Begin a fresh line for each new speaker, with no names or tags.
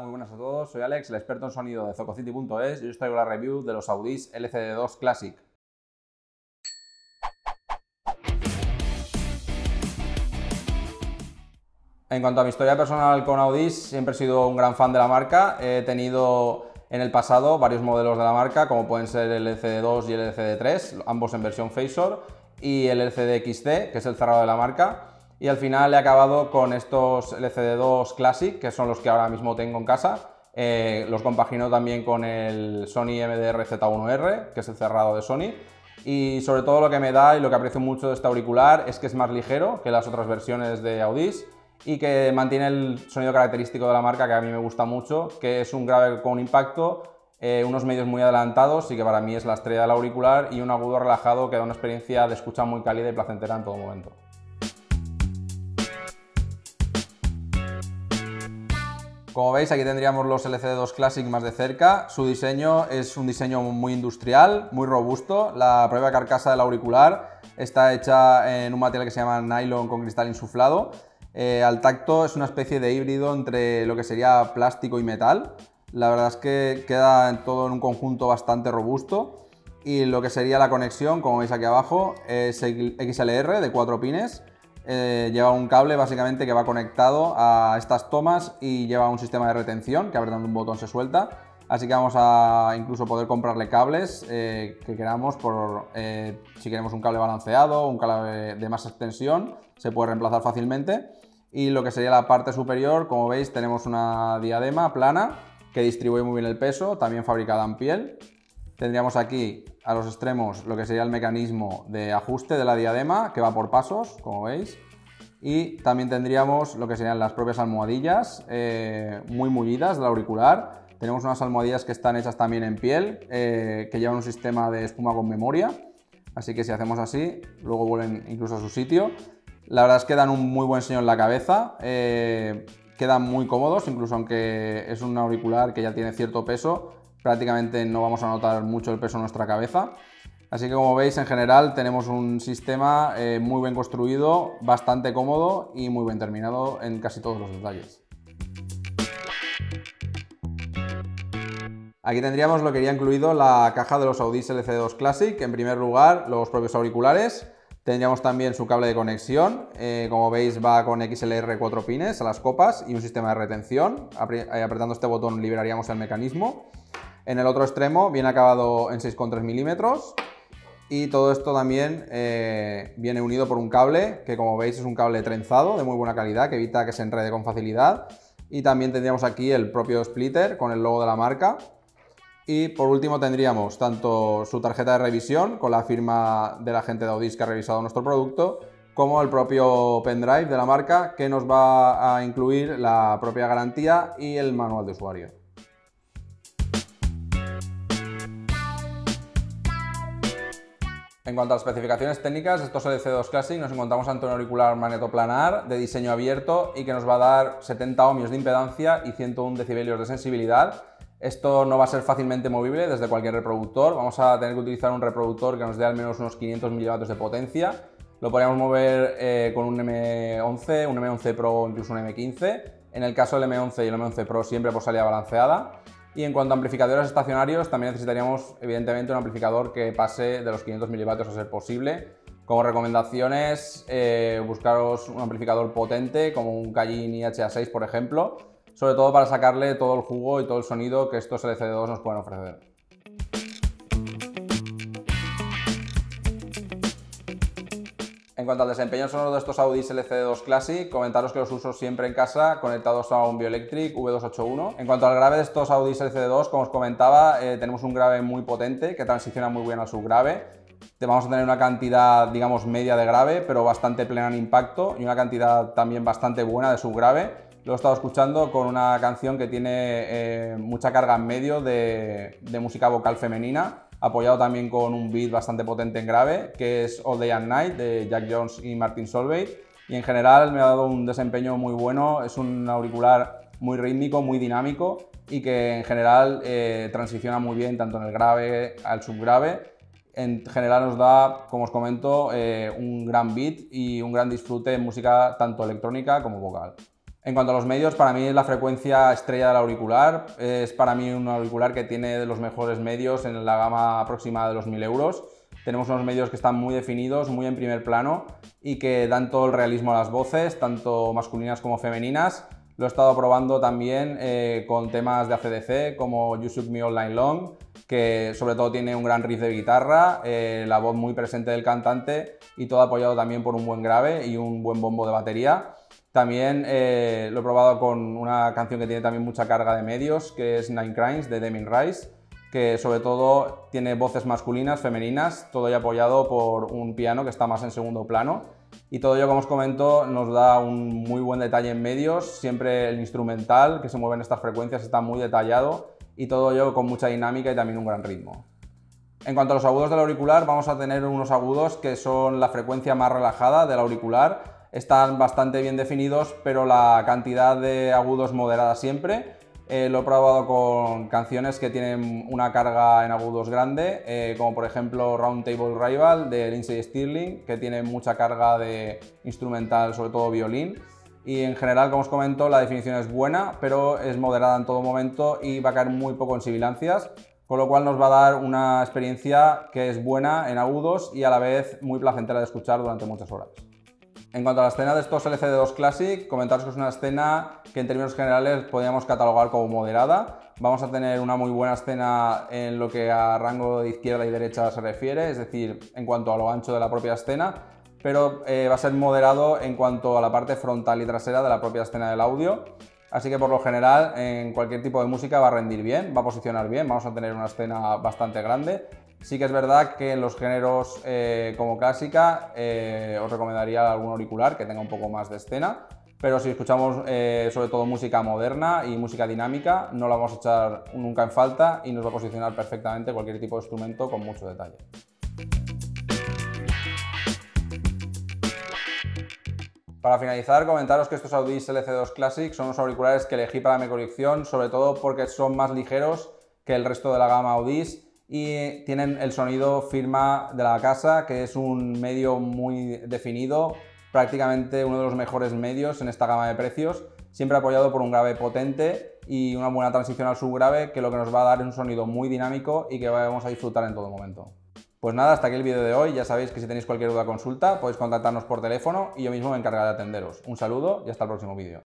Muy buenas a todos. Soy Alex, el experto en sonido de Zococity.es y os traigo la review de los Audis LCD2 Classic. En cuanto a mi historia personal con Audis, siempre he sido un gran fan de la marca. He tenido en el pasado varios modelos de la marca, como pueden ser el LCD2 y el LCD3, ambos en versión Phasor, y el LCD XT, que es el cerrado de la marca y al final he acabado con estos LCD2 Classic, que son los que ahora mismo tengo en casa. Eh, los compagino también con el Sony MDR Z1R, que es el cerrado de Sony. Y sobre todo lo que me da y lo que aprecio mucho de este auricular es que es más ligero que las otras versiones de Audis y que mantiene el sonido característico de la marca que a mí me gusta mucho, que es un grave con impacto, eh, unos medios muy adelantados y que para mí es la estrella del auricular y un agudo relajado que da una experiencia de escucha muy cálida y placentera en todo momento. Como veis, aquí tendríamos los LCD2 Classic más de cerca. Su diseño es un diseño muy industrial, muy robusto. La propia carcasa del auricular está hecha en un material que se llama nylon con cristal insuflado. Eh, al tacto es una especie de híbrido entre lo que sería plástico y metal. La verdad es que queda todo en un conjunto bastante robusto. Y lo que sería la conexión, como veis aquí abajo, es XLR de 4 pines eh, lleva un cable básicamente que va conectado a estas tomas y lleva un sistema de retención que apretando un botón se suelta. Así que vamos a incluso poder comprarle cables eh, que queramos por eh, si queremos un cable balanceado, un cable de más extensión, se puede reemplazar fácilmente. Y lo que sería la parte superior, como veis, tenemos una diadema plana que distribuye muy bien el peso, también fabricada en piel. Tendríamos aquí a los extremos lo que sería el mecanismo de ajuste de la diadema que va por pasos, como veis. Y también tendríamos lo que serían las propias almohadillas eh, muy mullidas del auricular. Tenemos unas almohadillas que están hechas también en piel, eh, que llevan un sistema de espuma con memoria. Así que si hacemos así, luego vuelven incluso a su sitio. La verdad es que dan un muy buen señor en la cabeza. Eh, quedan muy cómodos, incluso aunque es un auricular que ya tiene cierto peso, prácticamente no vamos a notar mucho el peso en nuestra cabeza. Así que como veis en general tenemos un sistema eh, muy bien construido, bastante cómodo y muy bien terminado en casi todos los detalles. Aquí tendríamos lo que iría incluido la caja de los Audis LC2 Classic. En primer lugar, los propios auriculares. Tendríamos también su cable de conexión. Eh, como veis va con XLR 4 pines a las copas y un sistema de retención. Eh, apretando este botón liberaríamos el mecanismo. En el otro extremo viene acabado en 6,3 milímetros. Y todo esto también eh, viene unido por un cable que como veis es un cable trenzado de muy buena calidad que evita que se enrede con facilidad. Y también tendríamos aquí el propio splitter con el logo de la marca. Y por último tendríamos tanto su tarjeta de revisión con la firma de la gente de Audis que ha revisado nuestro producto como el propio pendrive de la marca que nos va a incluir la propia garantía y el manual de usuario. En cuanto a las especificaciones técnicas, estos LC2 Classic nos encontramos ante un auricular magnetoplanar de diseño abierto y que nos va a dar 70 ohmios de impedancia y 101 decibelios de sensibilidad. Esto no va a ser fácilmente movible desde cualquier reproductor, vamos a tener que utilizar un reproductor que nos dé al menos unos 500 mW de potencia. Lo podríamos mover eh, con un M11, un M11 Pro o incluso un M15. En el caso del M11 y el M11 Pro siempre por salida balanceada. Y en cuanto a amplificadores estacionarios, también necesitaríamos evidentemente un amplificador que pase de los 500 milivatios a ser posible. Como recomendaciones, eh, buscaros un amplificador potente como un Kajin IHA6 por ejemplo, sobre todo para sacarle todo el jugo y todo el sonido que estos LCD2 nos pueden ofrecer. En cuanto al desempeño sonoro de estos Audis LCD2 Classic, comentaros que los uso siempre en casa conectados a un Bioelectric V281. En cuanto al grave de estos Audis LCD2, como os comentaba, eh, tenemos un grave muy potente que transiciona muy bien al subgrave. Vamos a tener una cantidad, digamos, media de grave, pero bastante plena en impacto y una cantidad también bastante buena de subgrave. Lo he estado escuchando con una canción que tiene eh, mucha carga en medio de música vocal femenina apoyado también con un beat bastante potente en grave, que es All Day and Night de Jack Jones y Martin Solveig. Y en general me ha dado un desempeño muy bueno, es un auricular muy rítmico, muy dinámico y que en general eh, transiciona muy bien tanto en el grave al subgrave. En general nos da, como os comento, eh, un gran beat y un gran disfrute en música tanto electrónica como vocal. En cuanto a los medios, para mí la frecuencia estrella del auricular. Es para mí un auricular que tiene los mejores medios en la gama aproximada de los 1000 euros. Tenemos unos medios que están muy definidos, muy en primer plano y que dan todo el realismo a las voces, tanto masculinas como femeninas. Lo he estado probando también eh, con temas de ACDC como You Shook Me All Line Long, que sobre todo tiene un gran riff de guitarra, eh, la voz muy presente del cantante y todo apoyado también por un buen grave y un buen bombo de batería. También eh, lo he probado con una canción que tiene también mucha carga de medios, que es Nine Crimes de Demin Rice, que sobre todo tiene voces masculinas, femeninas, todo ya apoyado por un piano que está más en segundo plano y todo ello, como os comento, nos da un muy buen detalle en medios. Siempre el instrumental que se mueve en estas frecuencias está muy detallado y todo ello con mucha dinámica y también un gran ritmo. En cuanto a los agudos del auricular, vamos a tener unos agudos que son la frecuencia más relajada del auricular. Están bastante bien definidos, pero la cantidad de agudos moderada siempre eh, lo he probado con canciones que tienen una carga en agudos grande, eh, como por ejemplo Round Table Rival de Lindsey Stirling, que tiene mucha carga de instrumental, sobre todo violín. Y en general, como os comento, la definición es buena, pero es moderada en todo momento y va a caer muy poco en sibilancias, con lo cual nos va a dar una experiencia que es buena en agudos y a la vez muy placentera de escuchar durante muchas horas. En cuanto a la escena de estos LCD2 Classic, comentaros que es una escena que en términos generales podríamos catalogar como moderada. Vamos a tener una muy buena escena en lo que a rango de izquierda y derecha se refiere, es decir, en cuanto a lo ancho de la propia escena, pero eh, va a ser moderado en cuanto a la parte frontal y trasera de la propia escena del audio. Así que por lo general en cualquier tipo de música va a rendir bien, va a posicionar bien, vamos a tener una escena bastante grande Sí que es verdad que en los géneros eh, como clásica eh, os recomendaría algún auricular que tenga un poco más de escena, pero si escuchamos eh, sobre todo música moderna y música dinámica, no la vamos a echar nunca en falta y nos va a posicionar perfectamente cualquier tipo de instrumento con mucho detalle. Para finalizar, comentaros que estos Audis LC2 Classic son los auriculares que elegí para mi colección, sobre todo porque son más ligeros que el resto de la gama Audis y tienen el sonido firma de la casa, que es un medio muy definido, prácticamente uno de los mejores medios en esta gama de precios, siempre apoyado por un grave potente y una buena transición al subgrave, que lo que nos va a dar es un sonido muy dinámico y que vamos a disfrutar en todo momento. Pues nada, hasta aquí el vídeo de hoy. Ya sabéis que si tenéis cualquier duda o consulta, podéis contactarnos por teléfono y yo mismo me encargaré de atenderos. Un saludo y hasta el próximo vídeo.